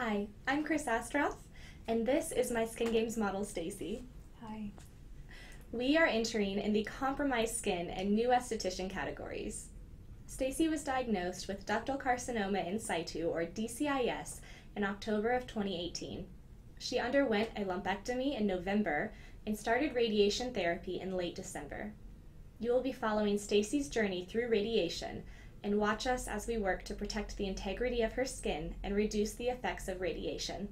Hi, I'm Kris Astroff, and this is my Skin Games model, Stacy. Hi. We are entering in the compromised skin and new esthetician categories. Stacy was diagnosed with ductal carcinoma in situ, or DCIS, in October of 2018. She underwent a lumpectomy in November and started radiation therapy in late December. You will be following Stacy's journey through radiation and watch us as we work to protect the integrity of her skin and reduce the effects of radiation.